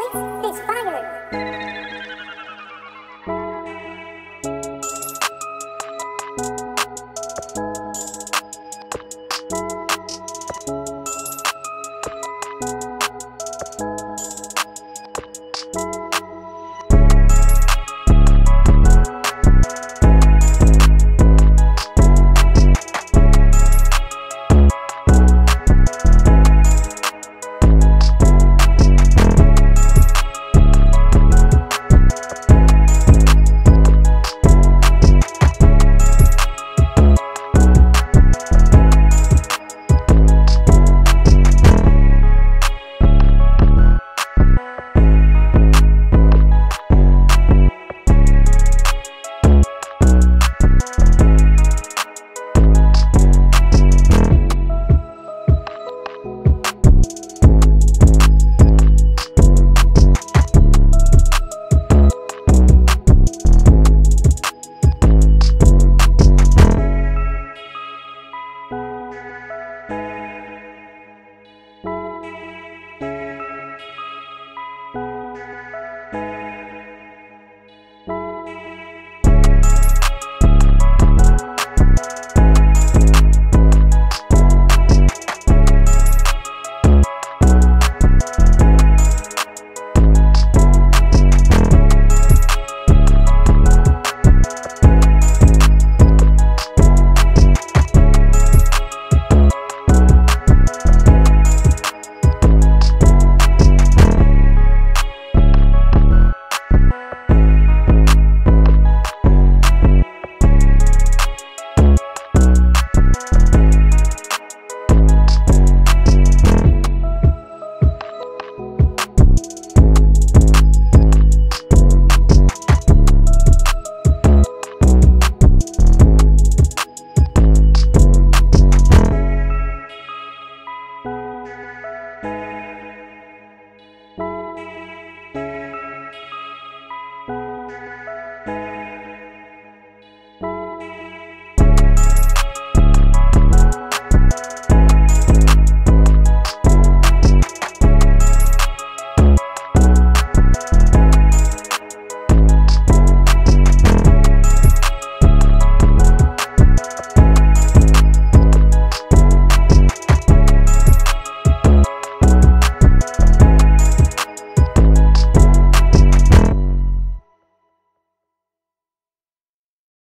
Alex fire.